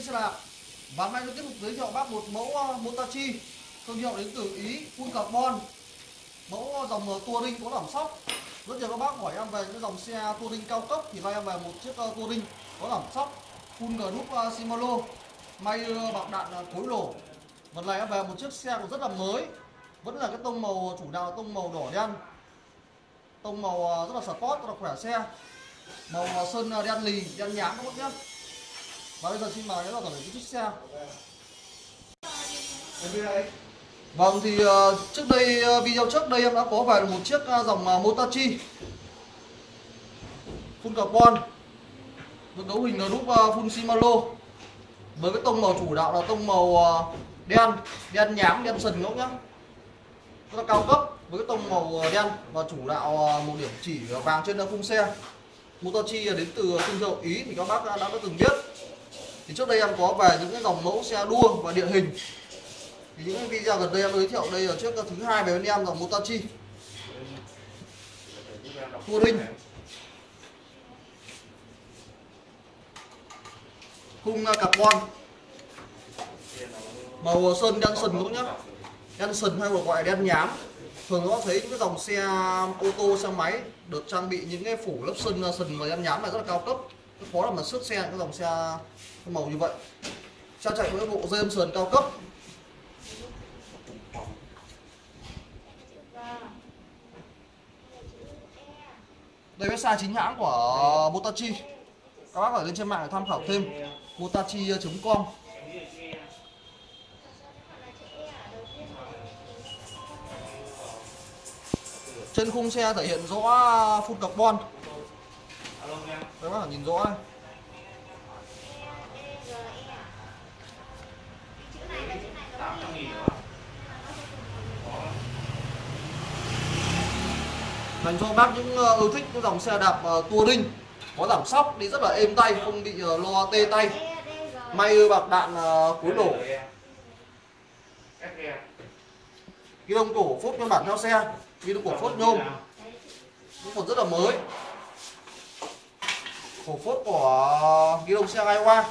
trên xe đạp và hôm nay tôi tiếp tục giới thiệu bác một mẫu ờ, Motachi. Thương hiệu đến từ Ý, full carbon. Mẫu ờ, dòng ờ, touring có lỏng sóc. Rất nhiều các bác hỏi em về những dòng xe touring cao cấp thì nay em về một chiếc touring có lỏng sóc. Full group Shimano. May bạc đạn cối lỗ lần này em về một chiếc xe cũng rất là mới. Vẫn là cái tông màu chủ đạo, tông màu đỏ đen. Tông màu rất là sport rất là khỏe xe. Màu sơn đen lì, đen nhám các bác nhé và bây giờ xin mời các bạn cái chiếc xe Vâng thì uh, trước đây uh, video trước đây em đã có về một chiếc uh, dòng Motachi. Full carbon. Được đấu hình group uh, full Shimano. Với cái tông màu chủ đạo là tông màu đen, đen nhám, đen sần ngốc nhá. Rất là cao cấp với cái tông màu đen. Và chủ đạo một điểm chỉ vàng trên khung xe. Motachi đến từ thương hiệu Ý thì các bác đã, đã từng biết thì trước đây em có về những cái dòng mẫu xe đua và địa hình. Thì những video gần đây em giới thiệu đây là chiếc thứ hai về bên em dòng Motachi Touring khung à, carbon màu à, sơn đen sần cũng nhá. Đen sần hay còn gọi là đen nhám. Thường có thấy những cái dòng xe à, ô tô, xe máy được trang bị những cái phủ lớp sơn sần và đen nhám này rất là cao cấp khó là mà xuất xe, cái dòng xe màu như vậy. Xe chạy với bộ dây âm sườn cao cấp. Đây là xe chính hãng của Motachi. Các bác phải lên trên mạng để tham khảo thêm. Motachi.com trên khung xe thể hiện rõ full carbon các bác nhìn rõ đây dành cho bác những ờ, yêu thích những dòng xe đạp ờ, touring có giảm sóc, đi rất là êm tay, không bị ờ, lo tê tay. May bạc đạn cuối nổ ghi đông cổ phốt nguyên bản theo xe, ghi đông cổ phốt nhôm. Cũng còn rất là mới khổ phốt của ghi đông xe gai hoa.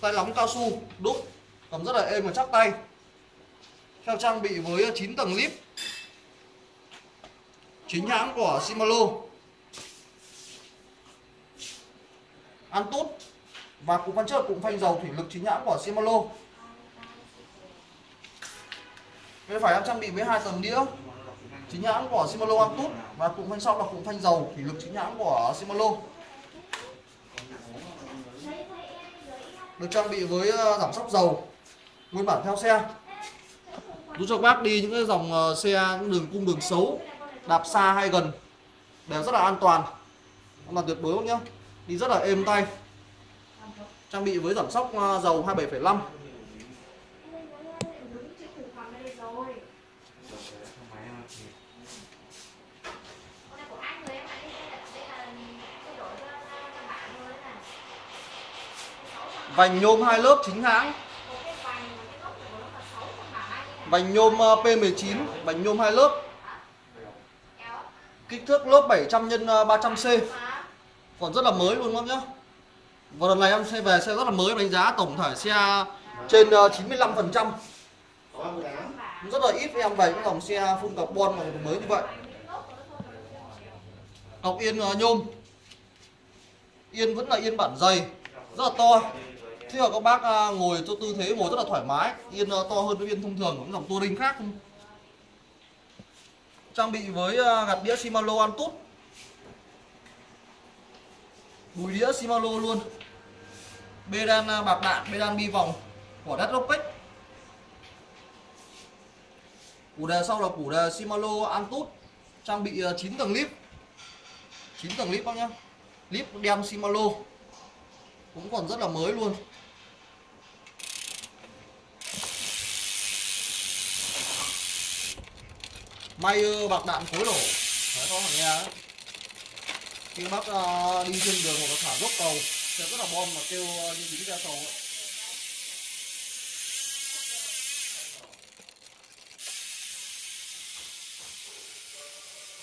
Tay lóng cao su, đúc, cầm rất là êm và chắc tay. Theo trang bị với 9 tầng lip chính hãng của Shimano. Antut và cụm phanh trước cụm phanh dầu thủy lực chính hãng của Shimano. Bên phải em trang bị với hai tầng đĩa chính hãng của Shimano tốt và cụm phanh sau là cụm phanh dầu thủy lực chính hãng của Shimano. Được trang bị với ờ, giảm sóc dầu nguyên bản theo xe. Giúp cho các bác đi những cái dòng ờ, xe những đường cung đường xấu đạp xa hay gần đều rất là an toàn. Là tuyệt đối nhá. Đi rất là êm tay. Trang bị với giảm sóc ờ, dầu 27,5 vành nhôm hai lớp chính hãng. Vành nhôm ờ, P19 vành nhôm hai lớp. Kích thước lớp 700 x 300C còn rất là mới luôn các nhá. Và lần này em xe về xe rất là mới đánh giá tổng thể xe trên ờ, 95 phần trăm. Rất là ít em về những dòng xe full carbon mà mới như vậy. Ngọc yên ờ, nhôm. Yên vẫn là yên bản dày, rất là to thế là các bác à, ngồi cho tư thế ngồi rất là thoải mái, yên ờ, to hơn cái yên thông thường của những dòng touring khác trang bị với ờ, gạt đĩa Shimano Antut đùi đĩa Shimano luôn. Bê đan à, bạc đạn bê đan bi vòng của Detropic củ đề sau là củ đề Shimano Antut trang bị ờ, 9 tầng lip. 9 tầng lip các nhá. Lip đen Shimano. Cũng còn rất là mới luôn. May bạc đạn khối nổ. Đấy có nghe đấy. Khi bác uh, đi trên đường hoặc là thả dốc cầu sẽ rất là bom mà kêu ờ, uh, như chính ra cầu ấy.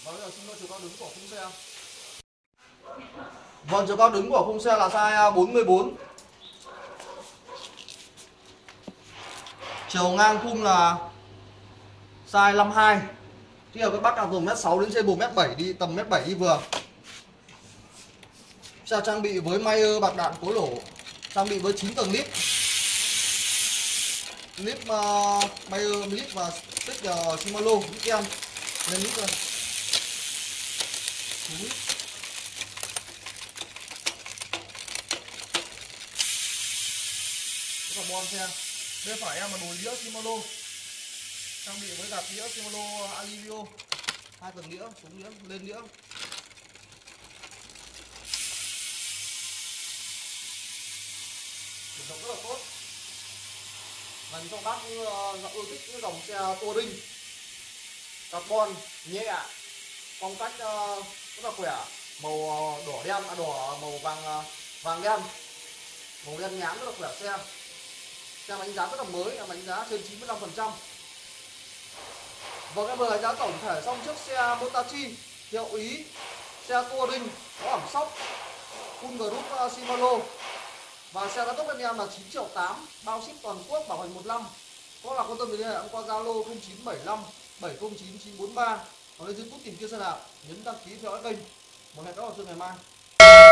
Bây giờ xin mời chúng ta đứng cổ khung xe. Vâng, chiều cao đứng của khung vâng, xe là size ờ, 44 Chiều ngang khung là size 52 thì ở các bác nào dùng mét 6 đến trên 4 mét 7 đi tầm mét 7 đi vừa. Xe trang bị với Mayer bạc đạn cố lỗ Trang bị với 9 tầng lít. Lít uh, Mayer lít và tích ờ, uh, Shimano lít em Lên lít rồi carbon xe. Bên phải em là đồ đĩa Shimano trang bị với gạt đĩa Shimano Alivio hai tầng đĩa xuống đĩa lên đĩa. Chuyển động rất là tốt. Dành cho bác như ờ, uh, ưa thích những dòng xe touring carbon nhẹ. Phong cách ờ, rất là khỏe. Màu ờ, đỏ đen à, đỏ màu vàng vàng đen. Màu đen nhám rất là khỏe xe. Xe đánh giá rất là mới, đánh giá trên 95 phần trăm. Vâng em vừa đánh giá tổng thể xong chiếc xe Motachi hiệu ý, xe touring có ẩm sóc, full group uh, Shimano. Và xe đã tốc bên em là 9 triệu 8 bao ship toàn quốc, bảo hành 1 năm. Có là quan tâm đến liên hệ qua Zalo 0975 709 943 hoặc lên YouTube tìm kiếm xe nào, nhấn đăng ký theo dõi kênh. Một hẹn gặp lại ngày mai.